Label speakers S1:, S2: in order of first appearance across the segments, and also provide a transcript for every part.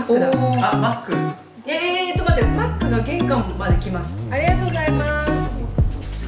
S1: マックだ。
S2: あマック。
S1: えーと待ってマックが玄関まで来ます。ありがとうございます。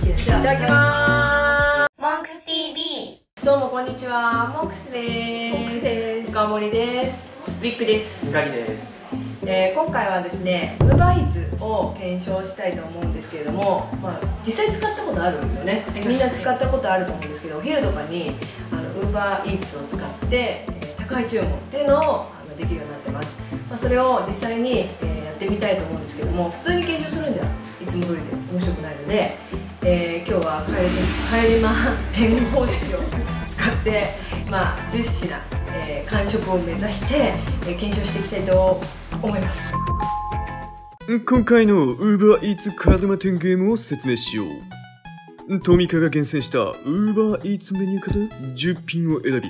S1: 好きです。いただきま
S3: モンクス TV
S1: すどうもこんにちは。モックスです。
S4: モックスです。
S1: 深森です。
S4: ビッグです。
S2: ガリです。
S1: えー今回はですね UberEats を検証したいと思うんですけれども、まあ、実際使ったことあるよね。みんな使ったことあると思うんですけどお昼とかにあの UberEats を使って、えー宅配注文っていうのをあのできるようになってます、まあ、それを実際に、えーやってみたいと思うんですけども普通に検証するんじゃいつも通りで面白くないので、えー今日は帰り帰りま点方式を 使って、まあ、10品、えー完食を目指して、えー検証していきたいと思います。
S5: 今回の UberEats カルマ店ゲームを説明しよう。トミカが厳選した UberEats メニューから10品を選び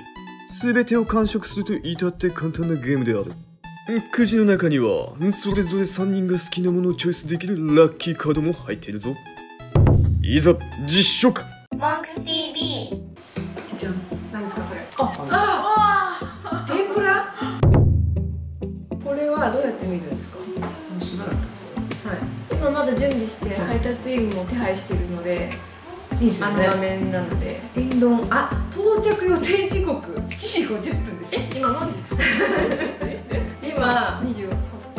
S5: 全てを完食すると至って簡単なゲームである。くじの中にはそれぞれ3人が好きなものをチョイスできるラッキーカードも入っているぞ。いざ実食。
S3: モンクス TV
S1: じゃん
S4: 何ですかそれ？
S1: あ天ぷら？これはどうやって見るんですか？
S2: しばらく経つ
S1: は
S4: 今まだ準備して配達員も手配してるので
S1: いいいですよね。
S4: あの画面なので。
S1: 天丼あ到着予定時刻。7時50分です。
S4: 今何時ですか？
S1: 今
S4: 28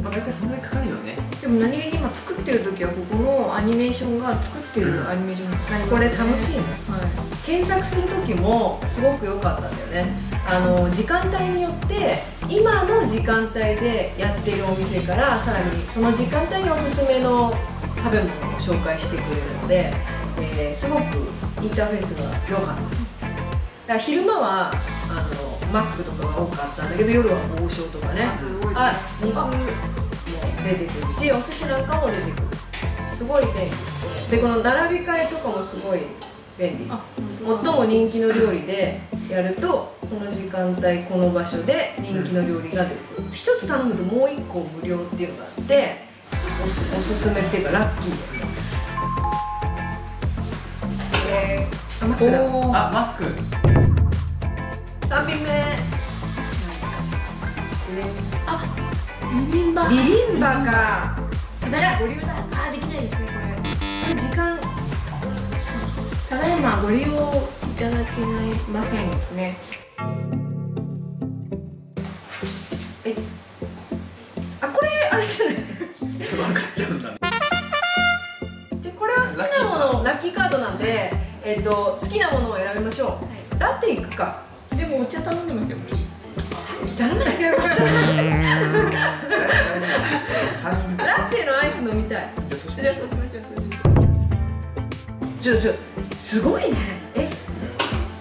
S2: まあ大体そんなにかかるよね。
S4: でも何気に今作ってる時はここのアニメーションが作ってるアニメーション。になりますね
S1: これ楽しいね
S4: は
S1: 検索する時もすごく良かったんだよね。あの時間帯によって今の時間帯でやっているお店からさらにその時間帯におすすめの食べ物を紹介してくれるので、えーすごくインターフェースが良かった。だから昼間はあのマックとかが多かったんだけど夜は王将とかね
S4: あ
S1: 肉も出てくるしお寿司なんかも出てくる。すごい便利。ですねでこの並び替えとかもすごい便利。
S4: あ
S1: 最も人気の料理でやるとこの時間帯この場所で人気の料理が出てくる。一つ頼むともう一個無料っていうのがあっておすおすすめっていうかラッキー。だよねえー、あマックだ。
S2: あマック。
S1: 3品目
S4: ビビンバ。
S1: ビビンバか。
S4: ただいまご利用だあーできないですねこれ。
S1: 時間。
S4: ただいまご利用いただけないませんですね。
S1: えあこれあれじゃない。
S2: ちょっと分かっちゃうんだ。ね
S1: じゃあこれは好きなものラッキーカードなんで、えっと好きなものを選びましょう、ラテいくか。
S4: でもお茶頼んでましたよ
S1: 頼めなきゃよかった
S2: 3人
S1: ラテのアイス飲みたい
S2: じゃあそ
S4: うしましょう。
S1: ちょちょすごいね。え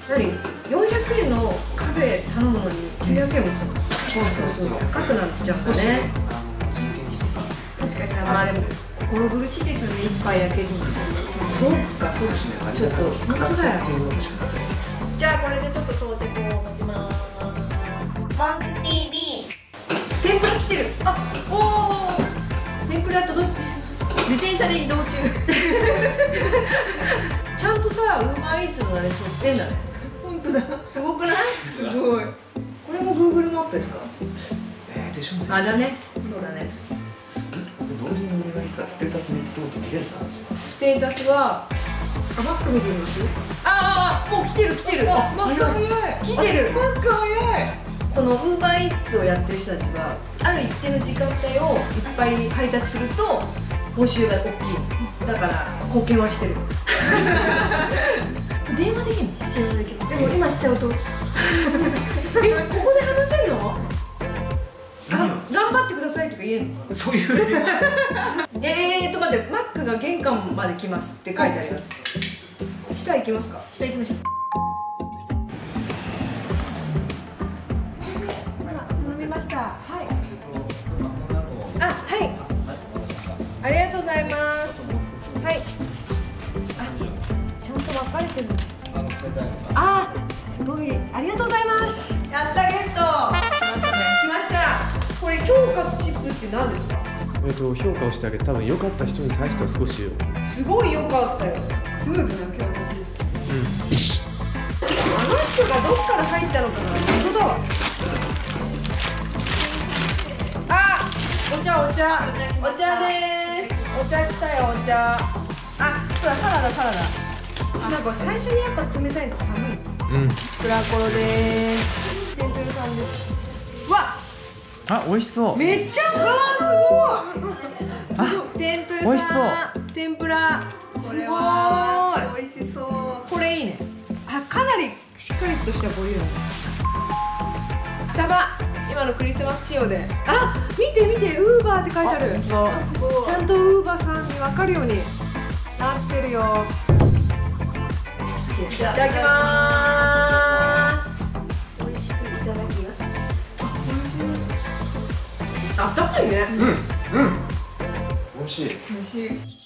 S1: 何？400円のカフェ頼むのに900円もするのそうそうそう。高くなっちゃうんね。
S4: 確かに。
S1: まあでも
S4: 心苦しいですよね一杯だけに
S1: そっかそっか。ちょっと本当だよ。じゃあこれでちょっと到着を待ちます
S3: モンクス TV
S1: 天ぷら来てる。あおお天ぷらとどっち？
S4: 自転車で移動中。
S1: ちゃんとさウーバーイーツのあれ背負ってんだね。
S4: 本当だ。
S1: すごくない？
S4: すごい。
S1: これも Google マップですか？
S2: えーでしょうね。
S1: あだね。そうだね。
S2: 同時にお願いした。ステータス3つとも見れるか
S1: ステータスは
S4: あバック見てみます？
S1: ああもう来てる来てる。
S4: あマック早い。
S1: 来てる。
S4: マック早い
S1: このウーバーイーツをやってる人たちはある一定の時間帯をいっぱい配達すると報酬が大きい。だから貢献はしてる。電話できるの？
S4: 電話できます。でも今しちゃうと
S1: えここで話せんの？頑張ってくださいとか言えんの？
S2: そういう。
S1: えーと待ってマックが玄関まで来ますって書いてあります。下行きますか？
S4: 下行きましょう
S1: 頼みました。はい。あはい。ありがとうございます。はい。あちゃんと分かれてる。あすごい。ありがとうございます。やったゲット。来ました。これ評価とチップって何ですか？
S5: えっと評価をしてあげて多分良かった人に対しては少し
S1: すごい良かったよ。
S4: スムーズな教科書です。
S1: あの人がどっから入ったのかな謎だわお茶お茶。です。お茶来たよお茶。あそうだサラダサラダ。なんか最初にやっぱ冷たいと寒い。
S5: うん。
S1: クラコロです。テントルさんです。うわ。
S5: あ美味しそう。
S1: めっちゃうまいすごいテントル
S5: 美味し
S1: さん天ぷら。これは美味しそう。これいいね。あかなりしっかりとしたボリューム。スタバ今のクリスマス仕様で。あ見て見てウーバーって書いてある。
S5: あ
S1: すごい。ちゃんとウーバーさんに分かるように。なってるよ。いただきます。美味しくい。ただきますあったかいね。
S2: うんうん。美味しい。
S1: 美味しい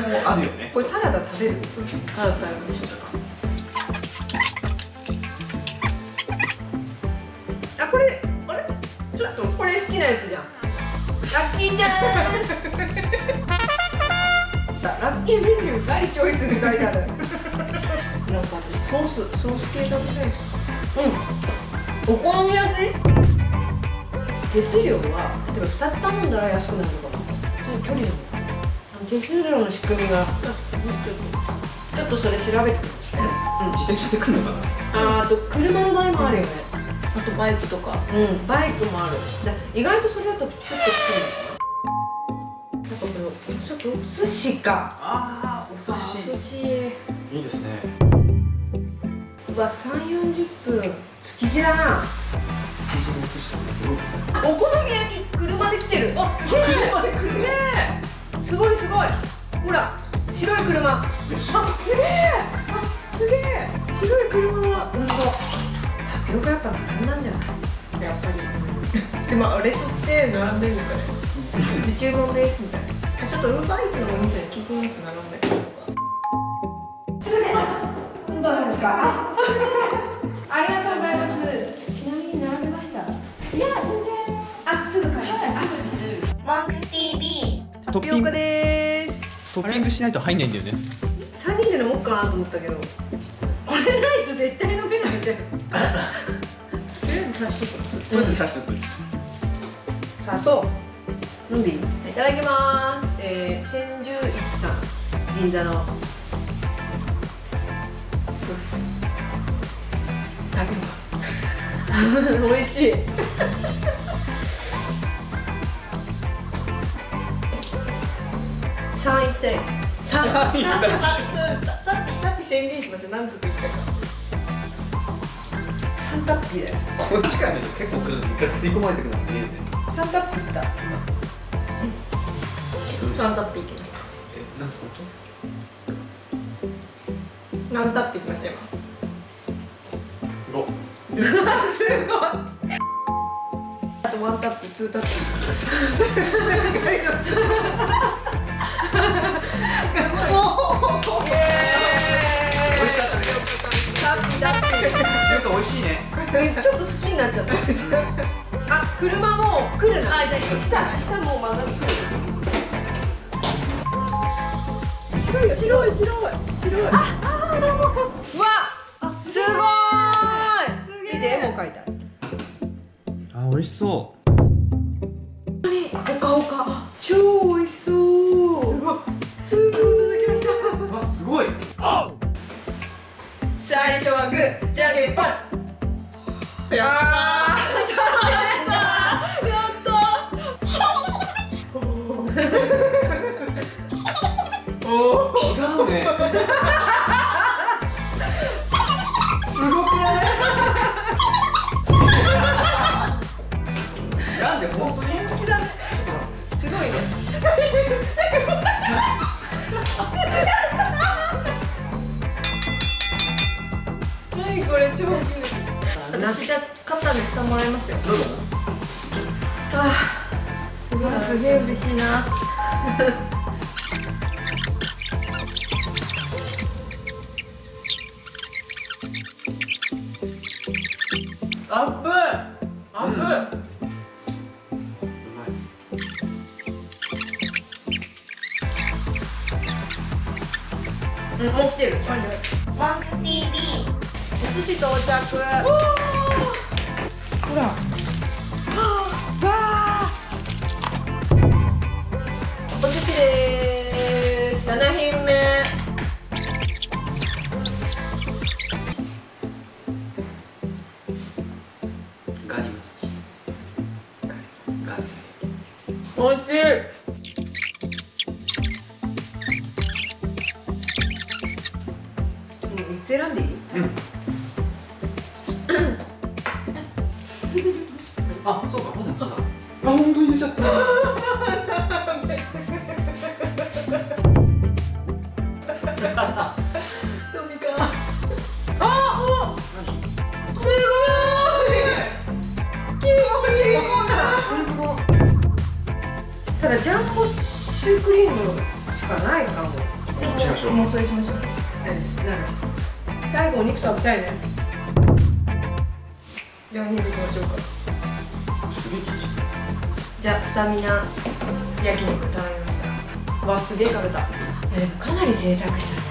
S2: もあるよね。
S1: これサラダ食べるでしょうかあこれあれ？ちょっとこれ好きなやつじゃん。ラッキーちゃん。ラッキーメニュー何チョイスって書いてあるなんかソースソース系食べたいうん。お好み焼き？手数料は例えば2つ頼んだら安くなるのかな。距離の手数料の仕組みが。ちょっとそれ調べて。くださいね
S2: 自転車で来るのかな？
S1: ああと車の場合もあるよね。あとバイクとか。うん。バイクもある。だ意外とそれだとシュッとくるのかな。なんかこれちょっとお寿司か。
S2: ああお寿
S1: お
S2: 司
S1: 寿司
S2: いいですね。
S1: うわ3 4 0分。築地だな。
S2: 築地のお寿司とかすごいですね。
S1: お好み焼き車で来てる。あすげえ。
S2: 車で来るね
S1: すごいすごい。ほら白い車。あすげえ。あすげえ。白い車だ本当タピオカやっぱ並んだんじゃない？やっぱり。でもあれ吸って並んでるのかね？で注文ですみたいな。あちょっとウーバーイーツのお店に聞いてみます並んで。すいません。ウーバーさんですか？ありがとう
S5: トッピング。
S1: でーす。
S5: トッピングしないと入んないんだよね。
S1: 3人で飲もうかなと思ったけどこれないと絶対飲めないじゃん。とりあえず刺しときます
S2: とりあえず刺しておく
S1: さそう。飲んでいいいただきます。えー、千住一さん銀座の。そうです食べよう。美味しい三一体三三三タッピタッピ宣言しました何つって言ったか三タッピだ。よ
S2: こっちから見ると？結構一回吸い込まれてくるのが見えるね
S1: 三タッピいった今三タッピ行きました
S2: えなんてこ
S1: 何タッピ行きました今
S2: と？
S1: すごい。あとワンタップツータップ
S2: なんか美味しいね。
S1: ちょっと好きになっちゃった。あ車も来るな。あじゃあ下下もうまだ来る。白いよ白い白い白い。ああどうも。うわすごい。見て絵も描いてあ
S5: 美味しそ
S1: ほかほか。超何これ超好きです私じゃ肩の下もらいますよ。あすごいすげえ嬉しいな。あっプあっプ、うんうん、起きてる。
S3: ワンクス TV。
S4: お寿司到着。ほら。
S1: お寿司でーす。7品目。
S2: ガリも好き。ガリ。
S1: おいしい
S2: あそうかまだまだ。あ本当に出ちゃった。トミカ
S1: すごい！気持ちいい。ただジャンボシュークリームしかないかも。
S2: いっちゃいましょう
S1: もうそれしましょう。はいですなら最後お肉食べたいねじゃあお肉いきましょうかじゃあスタミナ焼肉食べました？わすげえ食べた。かなり贅沢したね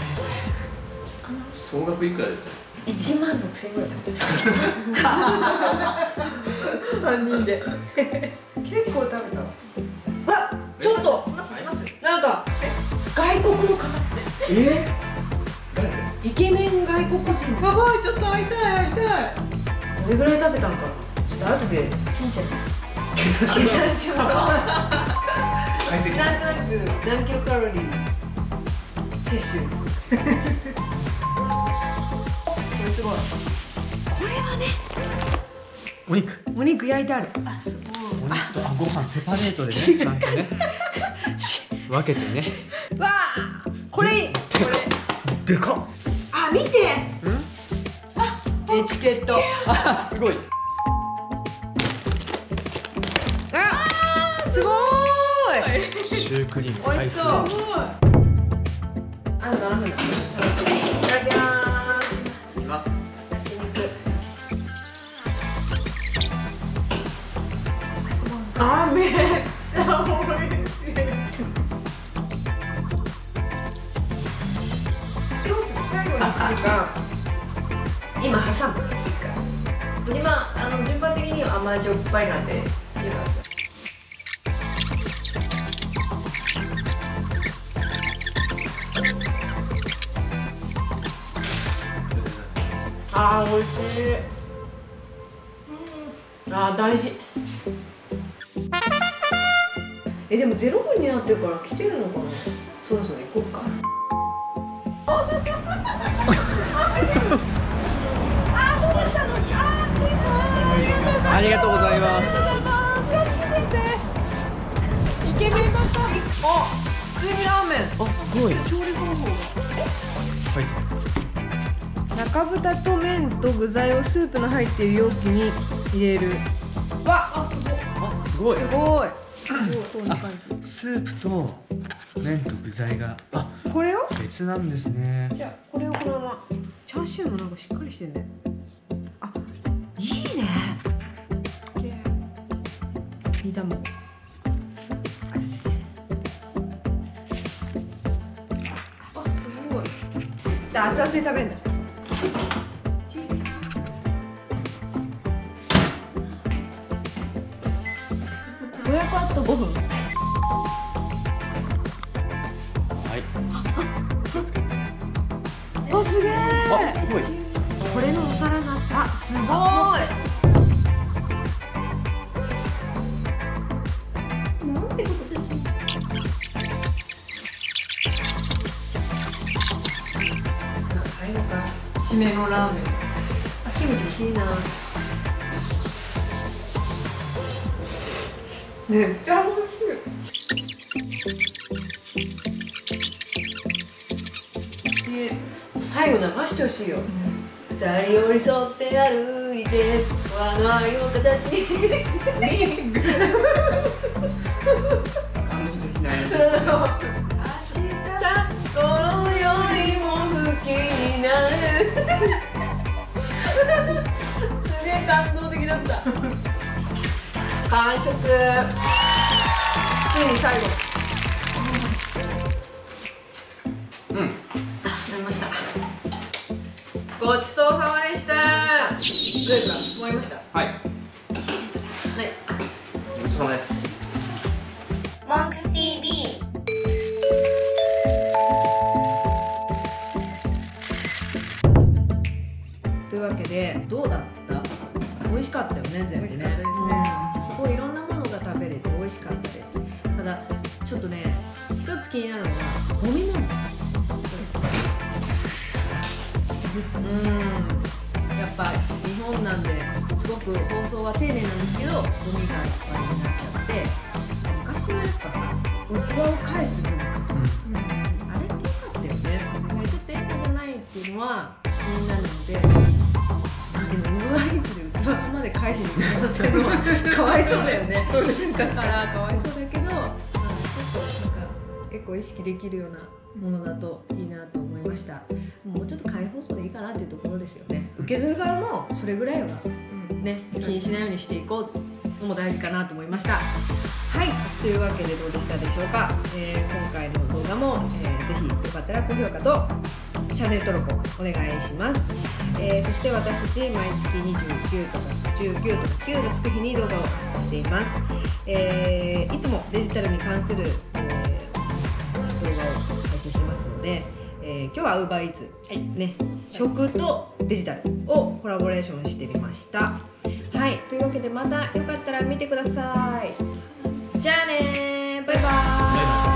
S2: 総額いくらですか
S1: ？1万6000円ぐらい食べた3人で。結構食べた。わちょっと。なんか外国の方
S2: え？誰？
S1: イケメン外国人。やばいちょっと会いたい会いたい。どれぐらい食べたのかな？ちょっと後で金ちゃんに計算しましょう
S2: 解析
S1: なんとなく何キロカロリー摂取。これすごい
S5: お肉。
S1: お肉焼いてある
S5: お肉とあご飯セパレートでねちゃんとね。分けてね。
S1: わあこれ。いいこれ
S5: でかっ。
S1: あ見て。あエチケット。
S5: あすごいクリーム。
S1: 美味しそう。
S5: はい
S1: あと7分だいただきます。
S2: います
S1: 焼肉あめっちゃ美味しい。どうする最後にするか今挟む今あの順番的には甘じょっぱい。なんであー美味しい。あー大事。えでもゼロ分になってるから来てるのかな？そろそろ行こうか。
S5: ありがとうございます。
S1: イケメンだった。あ普通にラーメン。
S5: あすごい。
S1: 調理方法
S5: はい
S1: 中豚と麺と具材をスープの入っている容器に入れる。わあすごい。
S5: あすごい。
S1: すごいこんな感
S5: スープと麺と具材が。あ
S1: じこれを？
S5: 別なんですね。
S1: じゃあこれをこのままチャーシューもなんかしっかりしてんね。あいいね。で煮卵ああすごい。で熱々で食べるんだ500ワット5分。
S5: はい。気をつけて
S1: おすげえこれのお皿になった。すごい締めのラーメン。あキムチしいな。めっちゃ美味しいね最後流してほしいよ、二人寄り添って歩いて輪の愛を形に
S2: 感動的
S1: だった。完食。ついに最後。
S2: うん、うん、
S1: あ、飲ました。
S2: ごちそうさまで
S1: した。グーが終わ
S4: りました。
S1: はい。はい。ごちそうさまです。うんやっぱ日本なんですごく放送は丁寧なんですけどゴミがいっぱいになっちゃって昔はやっぱさ器を返す文化あれって良かったよね。ちょっとエコじゃないっていうのは気になるので、でもウーバーイーツで器まで返しに行かせるのはかわいそうだよね。だからかわいそうだけど、まあちょっとなんかエコ意識できるようなものだといいなと思いました。もうちょっと受け取る側もそれぐらいはね気にしないようにしていこうのも大事かなと思いました。はい、というわけでどうでしたでしょうか、えー今回の動画も、えーぜひよかったら高評価とチャンネル登録をお願いします、えーそして私たち毎月29とか19とか9のつく日に動画をしています、えーいつもデジタルに関する、えー動画を配信してますので、えー、今日は UberEats、はい、ね、食とデジタルをコラボレーションしてみました。はい、というわけでまたよかったら見てください。じゃあねバイバイ。